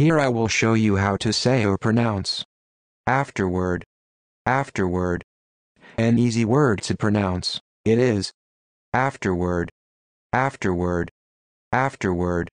Here I will show you how to say or pronounce. Afterward, afterward, An easy word to pronounce, it is. Afterward, afterward, afterward.